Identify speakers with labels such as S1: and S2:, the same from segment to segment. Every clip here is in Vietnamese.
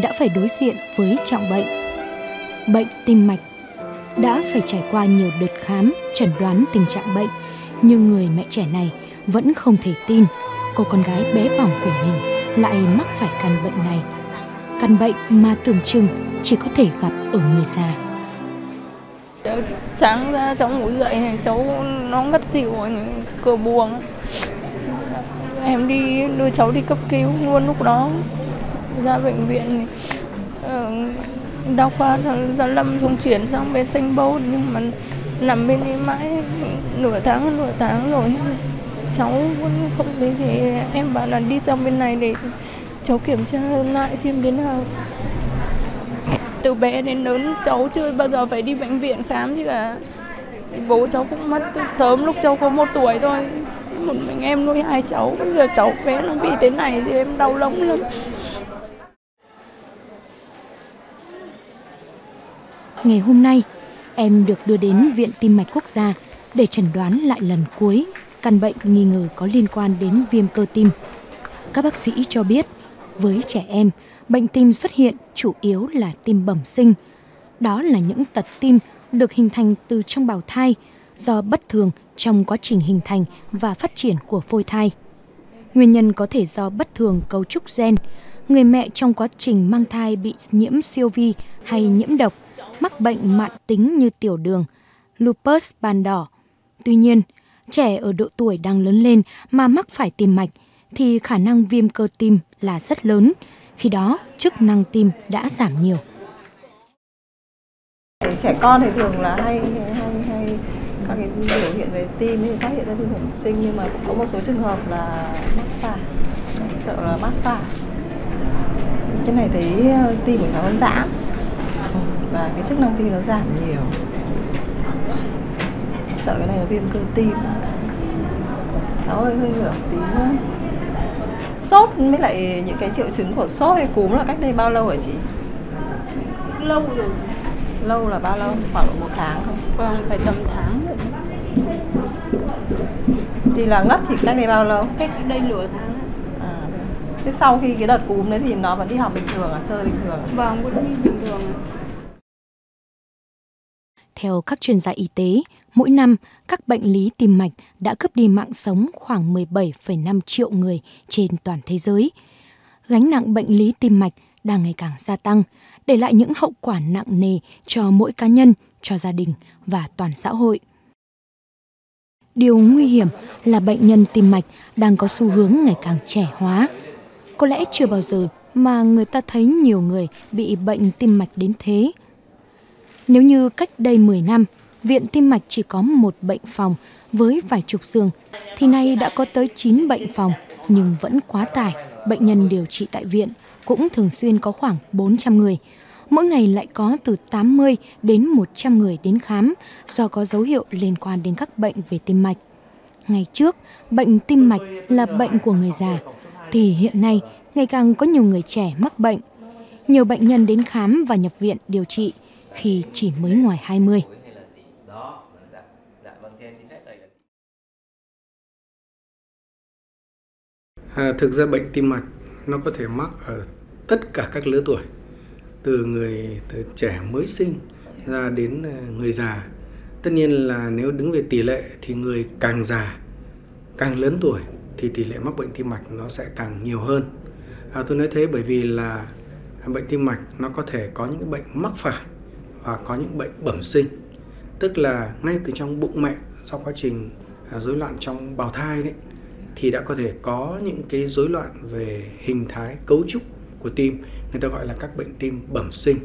S1: đã phải đối diện với trọng bệnh. Bệnh tim mạch đã phải trải qua nhiều đợt khám, chẩn đoán tình trạng bệnh, nhưng người mẹ trẻ này vẫn không thể tin cô con gái bé bỏng của mình lại mắc phải căn bệnh này. Căn bệnh mà tưởng chừng chỉ có thể gặp ở người già.
S2: Sáng ra cháu ngủ dậy này cháu nó ngất xỉu rồi, cơ buồn. Em đi đưa cháu đi cấp cứu luôn lúc đó ra bệnh viện đau ờ, đa khoa gia lâm xuống chuyển sang bên xanh bâu nhưng mà nằm bên ấy mãi nửa tháng nửa tháng rồi. Cháu vẫn không thấy gì. Em bảo là đi sang bên này để cháu kiểm tra lại xem thế nào. Từ bé đến lớn, cháu chưa bao giờ phải đi bệnh viện khám chứ cả. Bố cháu cũng mất từ sớm, lúc cháu có một tuổi thôi. Một mình em nuôi hai cháu. Bây giờ cháu bé nó bị thế này thì em đau lòng lắm.
S1: Ngày hôm nay, em được đưa đến Viện Tim mạch Quốc gia để chẩn đoán lại lần cuối căn bệnh nghi ngờ có liên quan đến viêm cơ tim. Các bác sĩ cho biết, với trẻ em, bệnh tim xuất hiện chủ yếu là tim bẩm sinh. Đó là những tật tim được hình thành từ trong bào thai do bất thường trong quá trình hình thành và phát triển của phôi thai. Nguyên nhân có thể do bất thường cấu trúc gen, người mẹ trong quá trình mang thai bị nhiễm siêu vi hay nhiễm độc, mắc bệnh mạn tính như tiểu đường, lupus ban đỏ. Tuy nhiên, trẻ ở độ tuổi đang lớn lên mà mắc phải tim mạch thì khả năng viêm cơ tim là rất lớn, khi đó chức năng tim đã giảm nhiều.
S3: Trẻ con thì thường là hay hay hay các cái biểu hiện về tim thì phát hiện ra tim bẩm sinh nhưng mà cũng có một số trường hợp là mắc phải sợ là mắc phải cái này thấy ờ, tim của cháu nó giãn và cái chức năng tim nó giảm nhiều. Sợ cái này là viêm cơ tim. Cháu hơi hơi ngửa tí nữa. Sốt với lại những cái triệu chứng của sốt hay cúm là cách đây bao lâu hả chị?
S2: Lâu rồi.
S3: Lâu là bao lâu? Khoảng độ một tháng không?
S2: Vâng phải tầm tháng rồi
S3: thì là ngất thì cách đây bao lâu?
S2: Cách đây nửa tháng.
S3: À, thế sau khi cái đợt cúm đấy thì nó vẫn đi học bình thường à? Chơi bình thường à?
S2: vâng vẫn đi bình thường
S1: theo các chuyên gia y tế, mỗi năm các bệnh lý tim mạch đã cướp đi mạng sống khoảng 17,5 triệu người trên toàn thế giới. Gánh nặng bệnh lý tim mạch đang ngày càng gia tăng, để lại những hậu quả nặng nề cho mỗi cá nhân, cho gia đình và toàn xã hội. Điều nguy hiểm là bệnh nhân tim mạch đang có xu hướng ngày càng trẻ hóa. Có lẽ chưa bao giờ mà người ta thấy nhiều người bị bệnh tim mạch đến thế – nếu như cách đây 10 năm, Viện Tim Mạch chỉ có một bệnh phòng với vài chục giường, thì nay đã có tới 9 bệnh phòng nhưng vẫn quá tải. Bệnh nhân điều trị tại viện cũng thường xuyên có khoảng 400 người. Mỗi ngày lại có từ 80 đến 100 người đến khám do có dấu hiệu liên quan đến các bệnh về tim mạch. Ngày trước, bệnh tim mạch là bệnh của người già, thì hiện nay ngày càng có nhiều người trẻ mắc bệnh. Nhiều bệnh nhân đến khám và nhập viện điều trị khi chỉ mới ngoài 20.
S4: À, thực ra bệnh tim mạch nó có thể mắc ở tất cả các lứa tuổi từ người từ trẻ mới sinh ra đến à, người già. Tất nhiên là nếu đứng về tỷ lệ thì người càng già càng lớn tuổi thì tỷ lệ mắc bệnh tim mạch nó sẽ càng nhiều hơn. À, tôi nói thế bởi vì là bệnh tim mạch nó có thể có những bệnh mắc phải và có những bệnh bẩm sinh tức là ngay từ trong bụng mẹ sau quá trình à, rối loạn trong bào thai đấy thì đã có thể có những cái rối loạn về hình thái cấu trúc của tim người ta gọi là các bệnh tim bẩm sinh.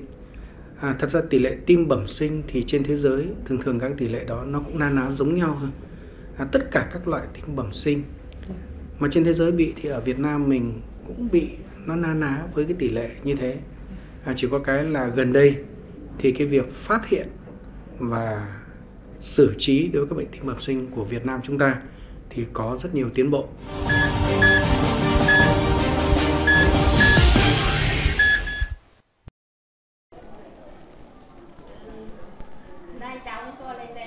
S4: À, thật ra tỷ lệ tim bẩm sinh thì trên thế giới thường thường các tỷ lệ đó nó cũng na ná giống nhau thôi. À, tất cả các loại tim bẩm sinh mà trên thế giới bị thì ở Việt Nam mình cũng bị nó na ná với cái tỷ lệ như thế. À, chỉ có cái là gần đây thì cái việc phát hiện và xử trí đối với các bệnh tim bẩm sinh của Việt Nam chúng ta thì có rất nhiều tiến bộ.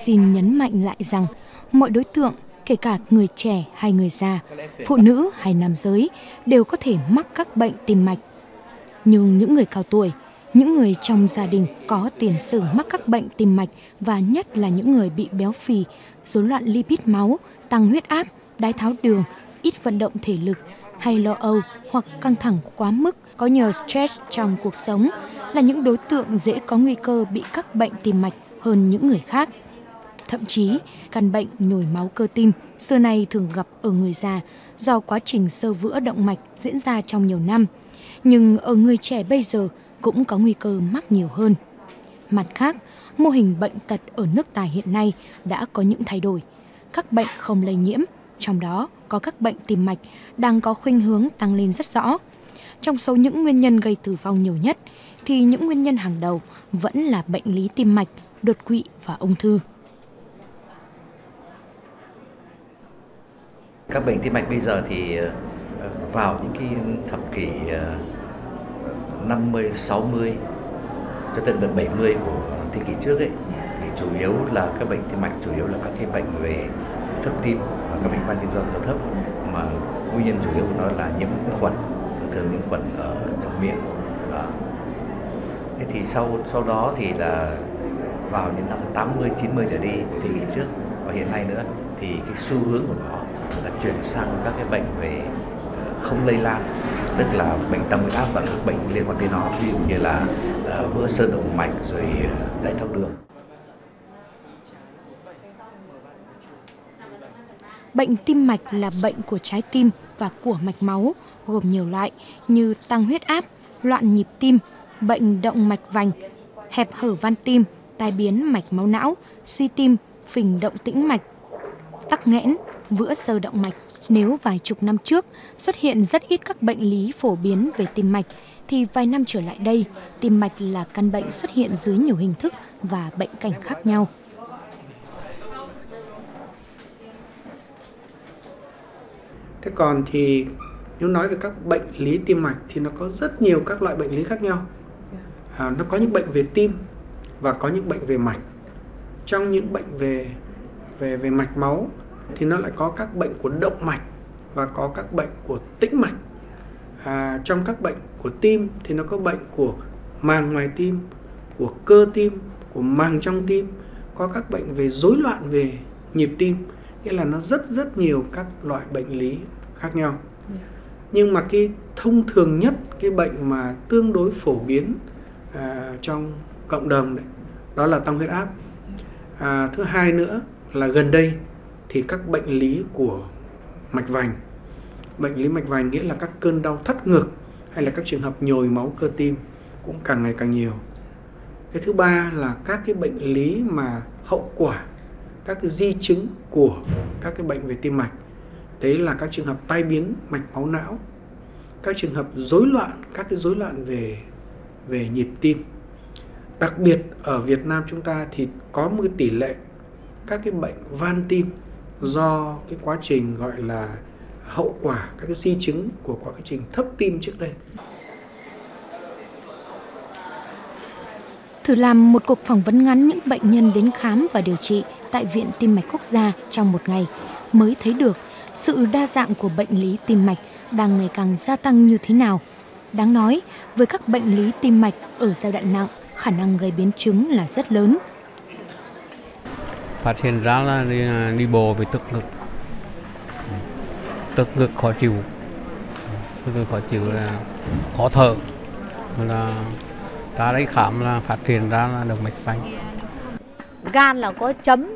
S1: Xin nhấn mạnh lại rằng mọi đối tượng, kể cả người trẻ hay người già, phụ nữ hay nam giới đều có thể mắc các bệnh tim mạch. Nhưng những người cao tuổi, những người trong gia đình có tiền sử mắc các bệnh tim mạch và nhất là những người bị béo phì, rối loạn lipid máu, tăng huyết áp, đái tháo đường, ít vận động thể lực hay lo âu hoặc căng thẳng quá mức có nhờ stress trong cuộc sống là những đối tượng dễ có nguy cơ bị các bệnh tim mạch hơn những người khác. Thậm chí, căn bệnh nhồi máu cơ tim xưa nay thường gặp ở người già do quá trình sơ vữa động mạch diễn ra trong nhiều năm. Nhưng ở người trẻ bây giờ cũng có nguy cơ mắc nhiều hơn. Mặt khác, mô hình bệnh tật ở nước ta hiện nay đã có những thay đổi. Các bệnh không lây nhiễm, trong đó có các bệnh tim mạch đang có khuynh hướng tăng lên rất rõ. Trong số những nguyên nhân gây tử vong nhiều nhất thì những nguyên nhân hàng đầu vẫn là bệnh lý tim mạch, đột quỵ và ung thư.
S5: Các bệnh tim mạch bây giờ thì ờ, vào những cái thập kỷ ờ, 50, 60 cho đến tận 70 của thế kỷ trước ấy thì chủ yếu là các bệnh tim mạch chủ yếu là các cái bệnh về thấp tim và các bệnh van tim do thấp mà nguyên nhân chủ yếu của nó là nhiễm khuẩn thường nhiễm khuẩn ở trong miệng đó. thế thì sau sau đó thì là vào những năm 80 90 trở đi của thế kỷ trước và hiện nay nữa thì cái xu hướng của nó là chuyển sang các cái bệnh về ờ, không lây lan tức là bệnh tăng huyết áp và các bệnh liên quan tới nó ví dụ như là ờ, uh, vữa sơ động mạch rồi ờ, đái tháo đường
S1: Bệnh tim mạch là bệnh của trái tim và của mạch máu, gồm nhiều loại như tăng huyết áp, loạn nhịp tim, bệnh động mạch vành, hẹp hở van tim, tai biến mạch máu não, suy tim, phình động tĩnh mạch, tắc nghẽn, vữa sơ động mạch. Nếu vài chục năm trước xuất hiện rất ít các bệnh lý phổ biến về tim mạch, thì vài năm trở lại đây, tim mạch là căn bệnh xuất hiện dưới nhiều hình thức và bệnh cảnh khác nhau.
S4: Thế còn thì nếu nói về các bệnh lý tim mạch thì nó có rất nhiều các loại bệnh lý khác nhau. À, nó có những bệnh về tim và có những bệnh về mạch. Trong những bệnh về về về mạch máu thì nó lại có các bệnh của động mạch và có các bệnh của tĩnh mạch. À, trong các bệnh của tim thì nó có bệnh của màng ngoài tim, của cơ tim, của màng trong tim, có các bệnh về rối loạn về nhịp tim nghĩa là nó rất rất nhiều các loại bệnh lý khác nhau yeah. Dạ. nhưng mà cái thông thường nhất cái bệnh mà tương đối phổ biến à, trong cộng đồng đấy đó là tăng huyết áp à, thứ hai nữa là gần đây thì các bệnh lý của mạch vành, bệnh lý mạch vành nghĩa là các cơn đau thắt ngực hay là các trường hợp nhồi máu cơ tim cũng càng ngày càng nhiều. Cái thứ ba là các cái bệnh lý mà hậu quả, các cái di chứng của các cái bệnh về tim mạch. Đấy là các trường hợp tai biến mạch máu não, các trường hợp rối loạn, các cái rối loạn về về nhịp tim. Đặc biệt ở Việt Nam chúng ta thì có một cái tỷ lệ các cái bệnh van tim do cái quá trình gọi là hậu quả các cái di chứng của quá trình thấp tim trước đây
S1: thử làm một cuộc phỏng vấn ngắn những bệnh nhân đến khám và điều trị tại Viện Tim mạch Quốc gia trong một ngày mới thấy được sự đa dạng của bệnh lý tim mạch đang ngày càng gia tăng như thế nào. Đáng nói, với các bệnh lý tim mạch ở giai đoạn nặng, khả năng gây biến chứng là rất lớn.
S6: Phát hiện ra là đi, à, đi bộ bị tức ngực, tức ngực khó chịu, tức ngực khó chịu là khó thở, là ta đấy khám là phát hiện ra là động mạch vành.
S7: Gan là có chấm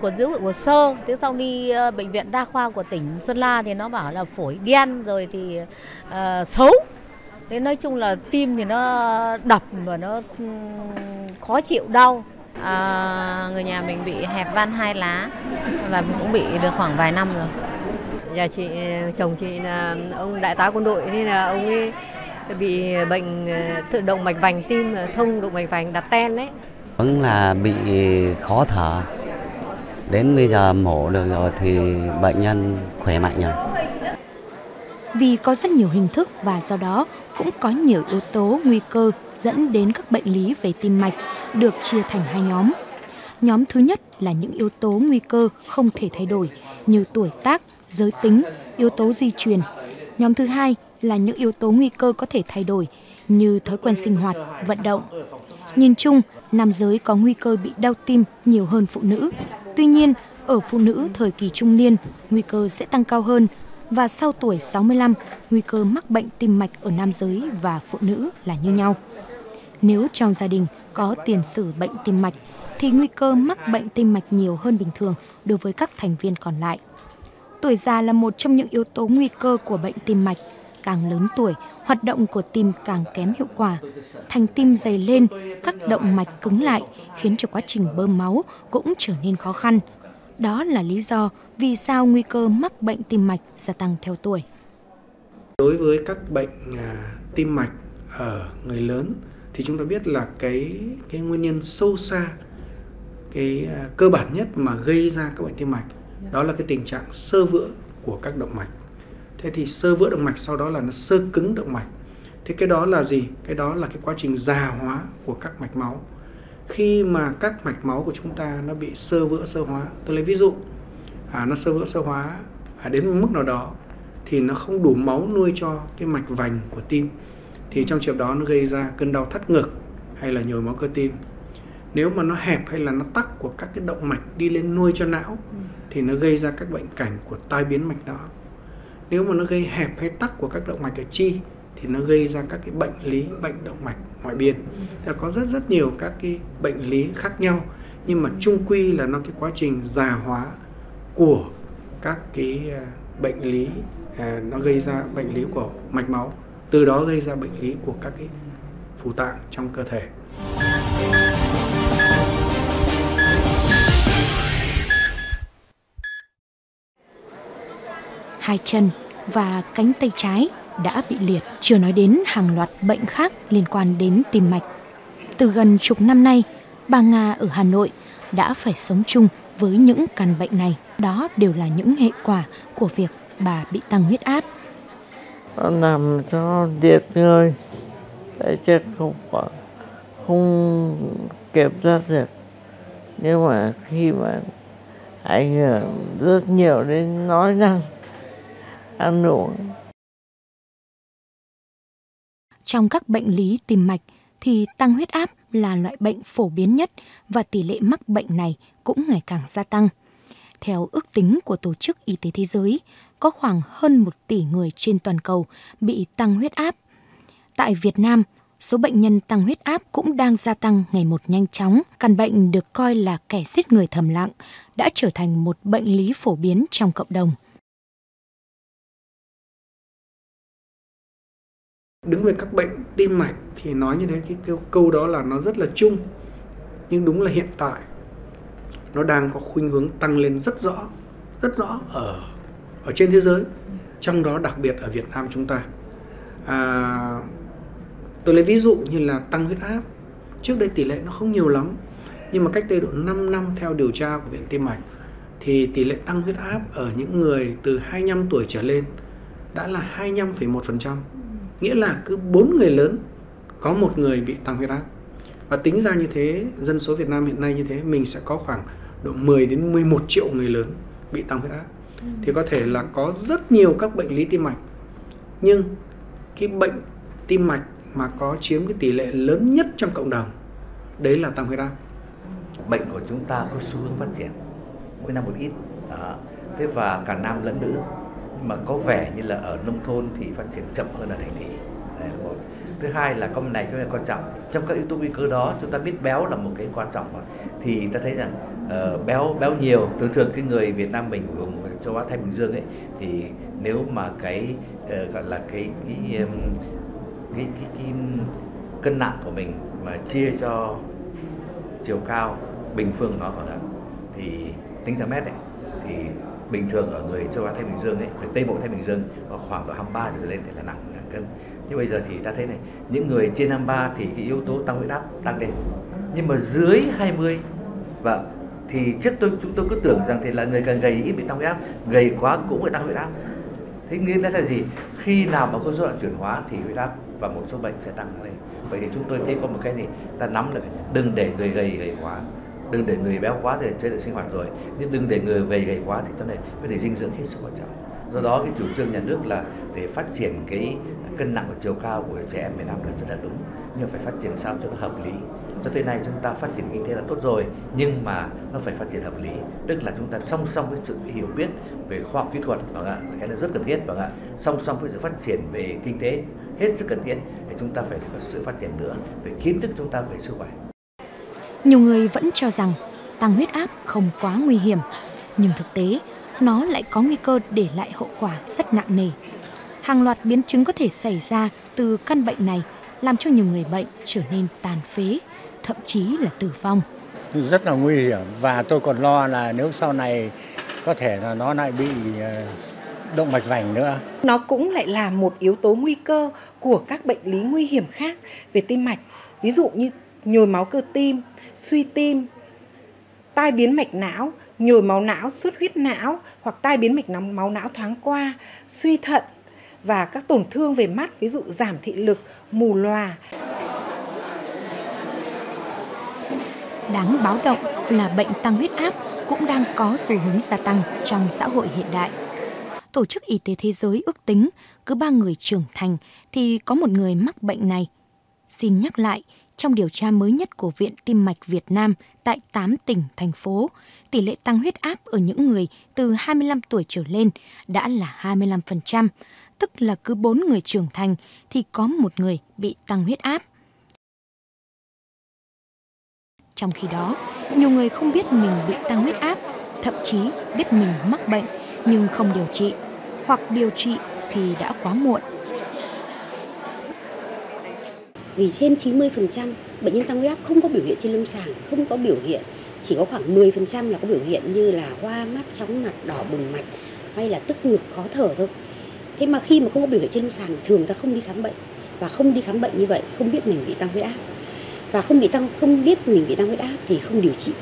S7: của dữ liệu của sơ. Thế sau đi ờ, bệnh viện đa khoa của tỉnh Sơn La thì nó bảo là phổi đen rồi thì uh, xấu. Thế nói chung là tim thì nó đập và nó ừ, khó chịu đau
S8: à, người nhà mình bị hẹp van hai lá và cũng bị được khoảng vài năm rồi.
S9: Nhà chị chồng chị là ông đại tá quân đội nên là ông ấy bị bệnh tự động mạch vành tim thông động mạch vành đặt ten đấy.
S10: Vẫn là bị khó thở. Đến bây giờ mổ được rồi thì bệnh nhân khỏe mạnh rồi
S1: vì có rất nhiều hình thức và do đó cũng có nhiều yếu tố nguy cơ dẫn đến các bệnh lý về tim mạch được chia thành hai nhóm. Nhóm thứ nhất là những yếu tố nguy cơ không thể thay đổi như tuổi tác, giới tính, yếu tố di truyền. Nhóm thứ hai là những yếu tố nguy cơ có thể thay đổi như thói quen sinh hoạt, vận động. Nhìn chung, nam giới có nguy cơ bị đau tim nhiều hơn phụ nữ. Tuy nhiên, ở phụ nữ thời kỳ trung niên, nguy cơ sẽ tăng cao hơn và sau tuổi 65, nguy cơ mắc bệnh tim mạch ở nam giới và phụ nữ là như nhau. Nếu trong gia đình có tiền sử bệnh tim mạch thì nguy cơ mắc bệnh tim mạch nhiều hơn bình thường đối với các thành viên còn lại. Tuổi già là một trong những yếu tố nguy cơ của bệnh tim mạch. Càng lớn tuổi, hoạt động của tim càng kém hiệu quả. Thành tim dày lên, các động mạch cứng lại, khiến cho quá trình bơm máu cũng trở nên khó khăn. Đó là lý do vì sao nguy cơ mắc bệnh tim mạch gia tăng theo tuổi.
S4: Đối với các bệnh à, tim mạch ở người lớn thì chúng ta biết là cái cái nguyên nhân sâu xa cái à, cơ bản nhất mà gây ra các bệnh tim mạch đó là cái tình trạng sơ vữa của các động mạch. Thế thì sơ vữa động mạch sau đó là nó sơ cứng động mạch. Thế cái đó là gì? Cái đó là cái quá trình già hóa của các mạch máu khi mà các mạch máu của chúng ta nó bị sơ vữa sơ hóa. Tôi lấy ví dụ à, nó sơ vữa sơ hóa à, đến một mức nào đó thì nó không đủ máu nuôi cho cái mạch vành của tim. Thì trong trường hợp đó nó gây ra cơn đau thắt ngực hay là nhồi máu cơ tim. Nếu mà nó hẹp hay là nó tắc của các cái động mạch đi lên nuôi cho não ừ. thì nó gây ra các bệnh cảnh của tai biến mạch não nếu mà nó gây hẹp hay tắc của các động mạch ở chi thì nó gây ra các cái bệnh lý, bệnh động mạch ngoại biên thì có rất rất nhiều các cái bệnh lý khác nhau, nhưng mà chung quy là nó cái quá trình già hóa của các cái à, bệnh lý à, nó gây ra bệnh lý của mạch máu, từ đó gây ra bệnh lý của các cái phủ tạng trong cơ thể.
S1: Hai chân và cánh tay trái đã bị liệt, chưa nói đến hàng loạt bệnh khác liên quan đến tim mạch. Từ gần chục năm nay, bà Nga ở Hà Nội đã phải sống chung với những căn bệnh này. Đó đều là những hệ quả của việc bà bị tăng huyết áp.
S11: Nó nằm cho liệt người, tại chắc không không kiểm soát được. Nhưng mà khi mà ảnh hưởng rất nhiều đến nói năng, ăn uống
S1: trong các bệnh lý tim mạch thì tăng huyết áp là loại bệnh phổ biến nhất và tỷ lệ mắc bệnh này cũng ngày càng gia tăng. Theo ước tính của Tổ chức Y tế Thế giới, có khoảng hơn 1 tỷ người trên toàn cầu bị tăng huyết áp. Tại Việt Nam, số bệnh nhân tăng huyết áp cũng đang gia tăng ngày một nhanh chóng. Căn bệnh được coi là kẻ giết người thầm lặng, đã trở thành một bệnh lý phổ biến trong cộng đồng.
S4: Đứng về các bệnh tim mạch thì nói như thế cái câu, câu đó là nó rất là chung nhưng đúng là hiện tại nó đang có khuynh hướng tăng lên rất rõ rất rõ ở ở trên thế giới trong đó đặc biệt ở Việt Nam chúng ta. À, tôi lấy ví dụ như là tăng huyết áp trước đây tỷ lệ nó không nhiều lắm nhưng mà cách đây độ 5 năm theo điều tra của Viện Tim Mạch thì tỷ lệ tăng huyết áp ở những người từ 25 tuổi trở lên đã là 25,1% nghĩa là cứ bốn người lớn có một người bị tăng huyết áp. Và tính ra như thế dân số Việt Nam hiện nay như thế mình sẽ có khoảng độ 10 đến 11 triệu người lớn bị tăng huyết áp. Ừ. thì có thể là có rất nhiều các bệnh lý tim mạch. Nhưng cái bệnh tim mạch mà có chiếm cái tỷ lệ lớn nhất trong cộng đồng đấy là tăng huyết áp.
S5: Bệnh của chúng ta có xu hướng phát triển mỗi năm một ít. Đó. thế và cả nam lẫn nữ mà có vẻ như là ở nông thôn thì phát triển chậm hơn ở thành thị. Đấy là một. Thứ hai là con này cái này quan trọng. Trong các yếu tố nguy cơ đó chúng ta biết béo là một cái quan trọng mà. Thì ta thấy rằng uh, béo béo nhiều. Thường thường cái người Việt Nam mình vùng châu Á Thái Bình Dương ấy thì nếu mà cái uh, gọi là cái cái, cái cái, cái, cái cân nặng của mình mà chia cho chiều cao bình phương nó khoảng thì tính theo mét ấy, thì bình thường ở người châu Á Thái Bình Dương ấy, từ Tây Bộ Thái Bình Dương khoảng độ 23 trở lên thì là nặng cân. Nhưng bây giờ thì ta thấy này, những người trên 23 thì cái yếu tố tăng huyết áp tăng lên. Nhưng mà dưới 20 và thì trước tôi chúng tôi cứ tưởng rằng thì là người càng gầy ít bị tăng huyết áp, gầy quá cũng bị tăng huyết áp. Thế nghĩa là gì? Khi nào mà có dối loạn chuyển hóa thì huyết áp và một số bệnh sẽ tăng lên. Vậy thì chúng tôi thấy có một cái gì ta nắm được đừng để người gầy gầy quá đừng để người béo quá thì chế độ sinh hoạt rồi. Nhưng đừng để người gầy gầy quá thì cho này vấn đề dinh dưỡng hết sức quan trọng. Do đó cái chủ trương nhà nước là để phát triển cái cân nặng và chiều cao của trẻ em Việt Nam là rất là đúng. Nhưng phải phát triển sao cho nó hợp lý. Cho tới nay chúng ta phát triển kinh tế là tốt rồi, nhưng mà nó phải phát triển hợp lý. Tức là chúng ta song song với sự hiểu biết về khoa học kỹ thuật vâng ạ cái này rất cần thiết vâng ạ. Song song với sự phát triển về kinh tế, hết sức cần thiết thì chúng ta phải có sự phát triển nữa, về kiến thức chúng ta về sức khỏe
S1: nhiều người vẫn cho rằng tăng huyết áp không quá nguy hiểm nhưng thực tế nó lại có nguy cơ để lại hậu quả rất nặng nề hàng loạt biến chứng có thể xảy ra từ căn bệnh này làm cho nhiều người bệnh trở nên tàn phế, thậm chí là tử vong.
S12: Rất là nguy hiểm và tôi còn lo là nếu sau này có thể là nó lại bị ờ, động mạch vành nữa.
S13: Nó cũng lại là một yếu tố nguy cơ của các bệnh lý nguy hiểm khác về tim mạch, ví dụ như nhồi máu cơ tim, suy tim, tai biến mạch não, nhồi máu não, xuất huyết não hoặc tai biến mạch máu não thoáng qua, suy thận và các tổn thương về mắt ví dụ giảm thị lực, mù lòa.
S1: Đáng báo động là bệnh tăng huyết áp cũng đang có xu hướng gia tăng trong xã hội hiện đại. Tổ chức Y tế Thế giới ước tính cứ ba người trưởng thành thì có một người mắc bệnh này. Xin nhắc lại, trong điều tra mới nhất của Viện Tim mạch Việt Nam tại 8 tỉnh, thành phố, tỷ lệ tăng huyết áp ở những người từ 25 tuổi trở lên đã là 25%, tức là cứ 4 người trưởng thành thì có một người bị tăng huyết áp. Trong khi đó, nhiều người không biết mình bị tăng huyết áp, thậm chí biết mình mắc bệnh nhưng không điều trị, hoặc điều trị thì đã quá muộn.
S14: Vì trên 90% bệnh nhân tăng huyết áp không có biểu hiện trên lâm sàng, không có biểu hiện, chỉ có khoảng 10% là có biểu hiện như là hoa mắt, chóng mặt, đỏ bừng mặt hay là tức ngực, khó thở thôi. Thế mà khi mà không có biểu hiện trên lâm sàng thường ta không đi khám bệnh và không đi khám bệnh như vậy không biết mình bị tăng huyết áp. Và không bị tăng không biết mình bị tăng huyết áp thì không điều trị.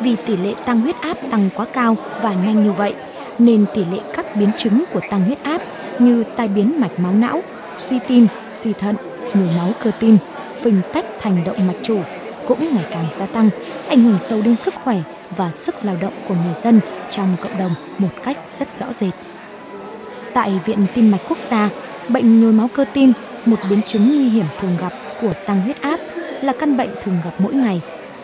S1: Vì tỷ lệ tăng huyết áp tăng quá cao và nhanh như vậy nên tỷ lệ các biến chứng của tăng huyết áp như tai biến mạch máu não, suy tim, suy thận, nhồi máu cơ tim, phình tách thành động mạch chủ cũng ngày càng gia tăng, ảnh hưởng sâu đến sức khỏe và sức lao động của người dân trong cộng đồng một cách rất rõ rệt. Tại Viện Tim mạch Quốc gia, bệnh nhồi máu cơ tim, một biến chứng nguy hiểm thường gặp của tăng huyết áp là căn bệnh thường gặp mỗi ngày.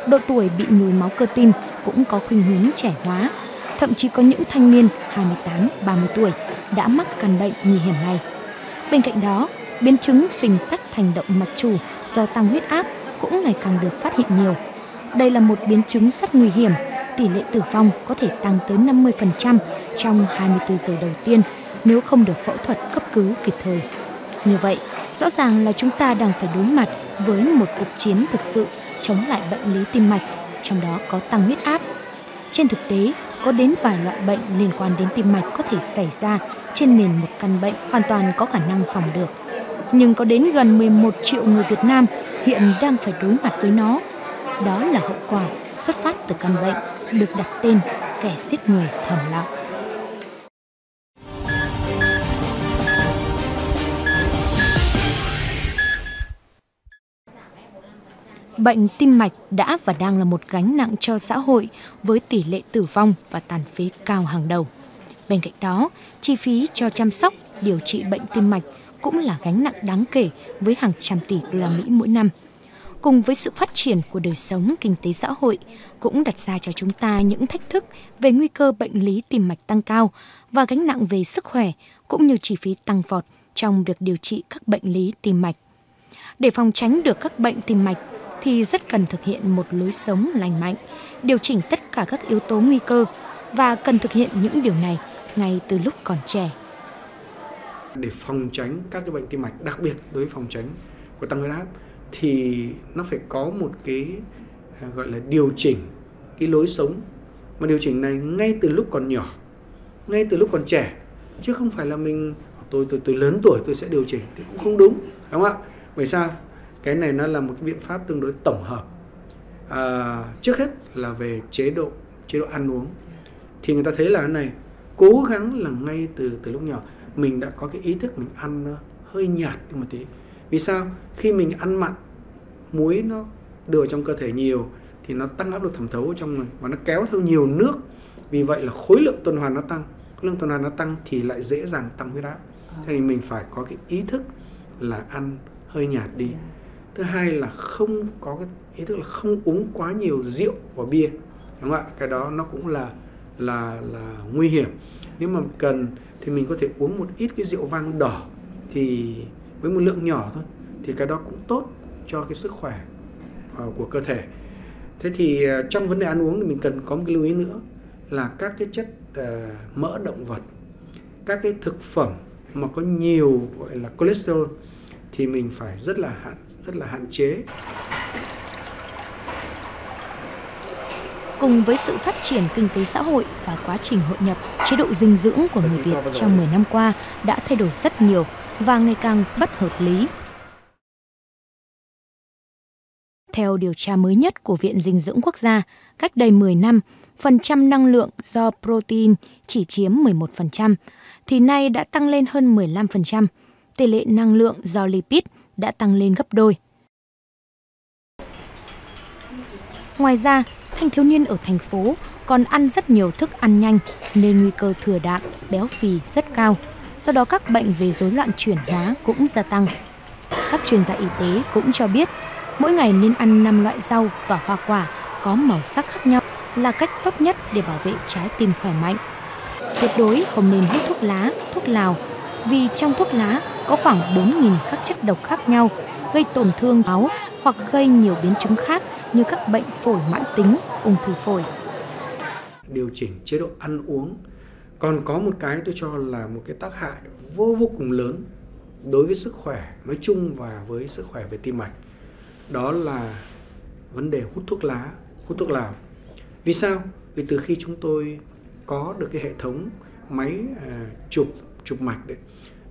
S1: Độ tuổi bị nhồi máu cơ tim cũng có khuynh hướng trẻ hóa, thậm chí có những thanh niên 28, 30 tuổi đã mắc căn bệnh nguy hiểm này. Bên cạnh đó, biến chứng phình tắc thành động mạch chủ do tăng huyết áp cũng ngày càng được phát hiện nhiều. Đây là một biến chứng rất nguy hiểm, tỷ lệ tử vong có thể tăng tới 50% trong 24 giờ đầu tiên nếu không được phẫu thuật cấp cứu kịp thời. Như vậy, rõ ràng là chúng ta đang phải đối mặt với một cuộc chiến thực sự chống lại bệnh lý tim mạch, trong đó có tăng huyết áp. Trên thực tế, có đến vài loại bệnh liên quan đến tim mạch có thể xảy ra trên nền một căn bệnh hoàn toàn có khả năng phòng được. Nhưng có đến gần 11 triệu người Việt Nam hiện đang phải đối mặt với nó. Đó là hậu quả xuất phát từ căn bệnh được đặt tên kẻ giết người thầm lặng. Bệnh tim mạch đã và đang là một gánh nặng cho xã hội với tỷ lệ tử vong và tàn phế cao hàng đầu. Bên cạnh đó, chi phí cho chăm sóc, điều trị bệnh tim mạch cũng là gánh nặng đáng kể với hàng trăm tỷ đô la Mỹ mỗi năm. Cùng với sự phát triển của đời sống kinh tế xã hội cũng đặt ra cho chúng ta những thách thức về nguy cơ bệnh lý tim mạch tăng cao và gánh nặng về sức khỏe cũng như chi phí tăng vọt trong việc điều trị các bệnh lý tim mạch. Để phòng tránh được các bệnh tim mạch thì rất cần thực hiện một lối sống lành mạnh, điều chỉnh tất cả các yếu tố nguy cơ và cần thực hiện những điều này ngay từ lúc còn trẻ.
S4: Để phòng tránh các cái bệnh tim mạch, đặc biệt đối với phòng tránh của tăng huyết áp thì nó phải có một cái à, gọi là điều chỉnh cái lối sống mà điều chỉnh này ngay từ lúc còn nhỏ, ngay từ lúc còn trẻ chứ không phải là mình tôi tôi tôi lớn tuổi tôi sẽ điều chỉnh thì cũng không đúng đúng không ạ? Bởi sao? cái này nó là một biện pháp tương đối tổng hợp à, trước hết là về chế độ chế độ ăn uống thì người ta thấy là cái này cố gắng là ngay từ từ lúc nhỏ. Mình đã có cái ý thức mình ăn hơi nhạt một tí. Vì sao? Khi mình ăn mặn muối nó đưa vào trong cơ thể nhiều thì nó tăng áp lực thẩm thấu trong người và nó kéo theo nhiều nước. Vì vậy là khối lượng tuần hoàn nó tăng. Khối lượng tuần hoàn nó tăng thì lại dễ dàng tăng huyết áp. Thế thì mình phải có cái ý thức là ăn hơi nhạt đi. Thứ hai là không có cái ý thức là không uống quá nhiều rượu và bia. Đúng không ạ? Cái đó nó cũng là là là nguy hiểm. Nếu mà cần thì mình có thể uống một ít cái rượu vang đỏ thì với một lượng nhỏ thôi thì cái đó cũng tốt cho cái sức khỏe ờ, của cơ thể. Thế thì ờ, trong vấn đề ăn uống thì mình cần có một cái lưu ý nữa là các cái chất uh, mỡ động vật các cái thực phẩm mà có nhiều gọi là cholesterol thì mình phải rất là hạn rất là hạn chế.
S1: Cùng với sự phát triển kinh tế xã hội và quá trình hội nhập, chế độ dinh dưỡng của người Việt trong 10 năm qua đã thay đổi rất nhiều và ngày càng bất hợp lý. Theo điều tra mới nhất của Viện Dinh dưỡng Quốc gia, cách đây 10 năm, phần trăm năng lượng do protein chỉ chiếm 11%, thì nay đã tăng lên hơn 15%. Tỷ lệ năng lượng do lipid đã tăng lên gấp đôi. Ngoài ra, thanh thiếu niên ở thành phố còn ăn rất nhiều thức ăn nhanh nên nguy cơ thừa đạm, béo phì rất cao. Do đó các bệnh về rối loạn chuyển hóa cũng gia tăng. Các chuyên gia y tế cũng cho biết mỗi ngày nên ăn 5 loại rau và hoa quả có màu sắc khác nhau là cách tốt nhất để bảo vệ trái tim khỏe mạnh. Tuyệt đối không nên hút thuốc lá, thuốc lào vì trong thuốc lá có khoảng 4.000 các chất độc khác nhau gây tổn thương máu hoặc gây nhiều biến chứng khác như các bệnh phổi mãn tính, ung thư phổi.
S4: Điều chỉnh chế độ ăn uống còn có một cái tôi cho là một cái tác hại vô vô cùng lớn đối với sức khỏe nói chung và với sức khỏe về tim mạch. Đó là vấn đề hút thuốc lá, hút thuốc lào. Vì sao? Vì từ khi chúng tôi có được cái hệ thống máy à, chụp chụp mạch đấy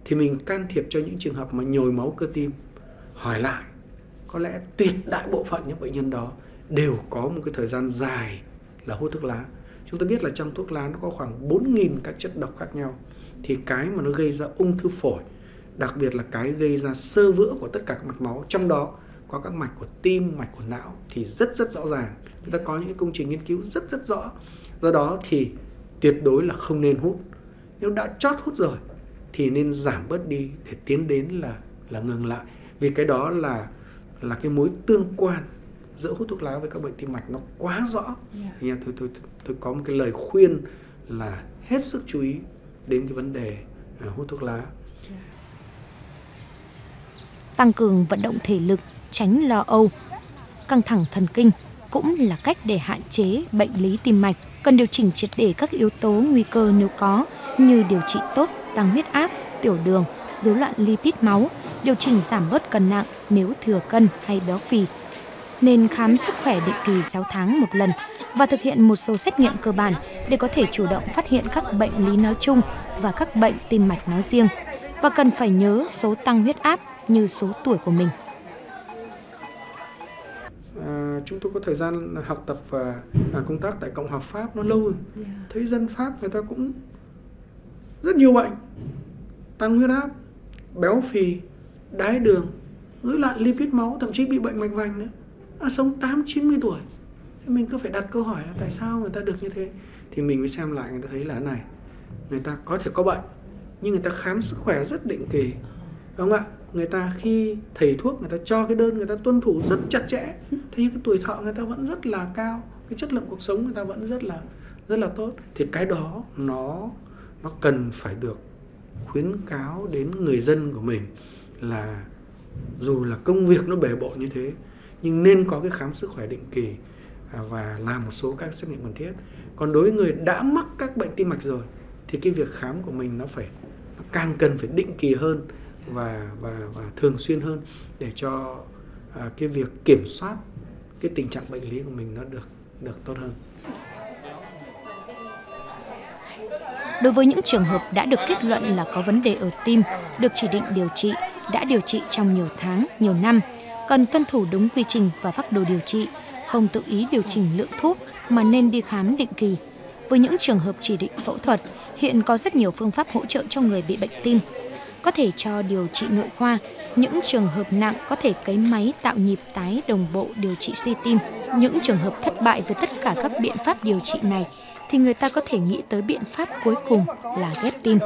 S4: thì mình can thiệp cho những trường hợp mà nhồi máu cơ tim hỏi lại có lẽ tuyệt đại bộ phận những bệnh nhân đó đều có một cái thời gian dài là hút thuốc lá. Chúng ta biết là trong thuốc lá nó có khoảng 4.000 các chất độc khác nhau. Thì cái mà nó gây ra ung thư phổi, đặc biệt là cái gây ra sơ vữa của tất cả các mạch máu, trong đó có các mạch của tim, mạch của não thì rất rất rõ ràng. Chúng ta có những công trình nghiên cứu rất rất rõ. Do đó thì tuyệt đối là không nên hút. Nếu đã chót hút rồi thì nên giảm bớt đi để tiến đến là là ngừng lại. Vì cái đó là là cái mối tương quan giữa hút thuốc lá với các bệnh tim mạch nó quá rõ. Yeah. thì tôi, tôi tôi có một cái lời khuyên là hết sức chú ý đến cái vấn đề uh, hút thuốc lá.
S1: Tăng cường vận động thể lực tránh lo âu căng thẳng thần kinh cũng là cách để hạn chế bệnh lý tim mạch. Cần điều chỉnh triệt để các yếu tố nguy cơ nếu có như điều trị tốt tăng huyết áp, tiểu đường, rối loạn lipid máu, điều chỉnh giảm bớt cân nặng nếu thừa cân hay béo phì. Nên khám sức khỏe định kỳ 6 tháng một lần và thực hiện một số xét nghiệm cơ bản để có thể chủ động phát hiện các bệnh lý nói chung và các bệnh tim mạch nói riêng. Và cần phải nhớ số tăng huyết áp như số tuổi của mình.
S4: À, chúng tôi có thời gian học tập và à, công tác tại Cộng hòa Pháp nó lâu rồi. Yeah. Thấy dân Pháp người ta cũng rất nhiều bệnh tăng huyết áp béo phì đái đường rối loạn lipid máu thậm chí bị bệnh mạch vành nữa. À, sống 8 90 tuổi. Mình cứ phải đặt câu hỏi là tại sao người ta được như thế? Thì mình mới xem lại người ta thấy là này người ta có thể có bệnh nhưng người ta khám sức khỏe rất định kỳ. Đúng không ạ? Người ta khi thầy thuốc người ta cho cái đơn người ta tuân thủ rất chặt chẽ. Thế nhưng cái tuổi thọ người ta vẫn rất là cao cái chất lượng cuộc sống người ta vẫn rất là rất là tốt. Thì cái đó nó nó cần phải được khuyến cáo đến người dân của mình là dù là công việc nó bể bộ như thế nhưng nên có cái khám sức khỏe định kỳ à, và làm một số các xét nghiệm cần thiết. Còn đối với người đã mắc các bệnh tim mạch rồi thì cái việc khám của mình nó phải nó càng cần phải định kỳ hơn và và và thường xuyên hơn để cho à, cái việc kiểm soát cái tình trạng bệnh lý của mình nó được được tốt hơn.
S1: Đối với những trường hợp đã được kết luận là có vấn đề ở tim, được chỉ định điều trị, đã điều trị trong nhiều tháng, nhiều năm, cần tuân thủ đúng quy trình và phác đồ điều trị, không tự ý điều chỉnh lượng thuốc mà nên đi khám định kỳ. Với những trường hợp chỉ định phẫu thuật, hiện có rất nhiều phương pháp hỗ trợ cho người bị bệnh tim. Có thể cho điều trị nội khoa, những trường hợp nặng có thể cấy máy tạo nhịp tái đồng bộ điều trị suy tim. Những trường hợp thất bại với tất cả các biện pháp điều trị này thì người ta có thể nghĩ tới biện pháp cuối cùng là ghép tim.